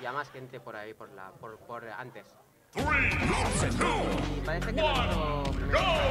había más gente por ahí, por la, por, por antes. Three, Y parece que nuestro Nada,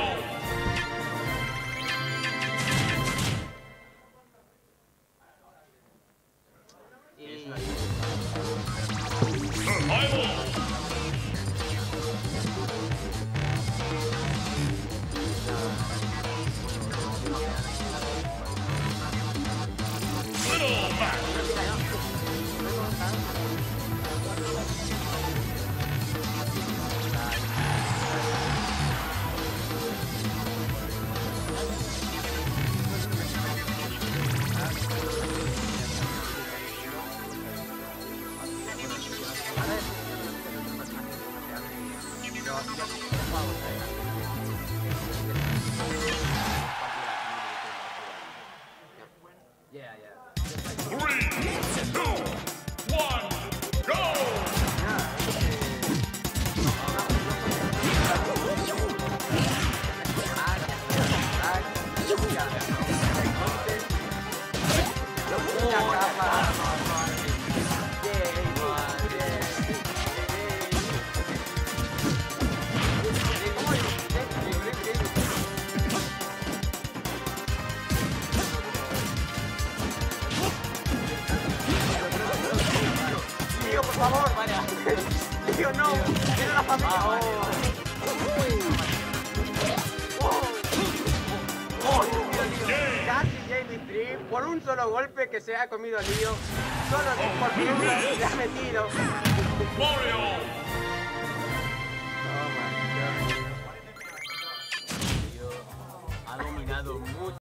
por favor, vaya. Tío, no. Quiero la familia. Por un solo golpe que se ha comido a Lío, solo por uno le ha metido.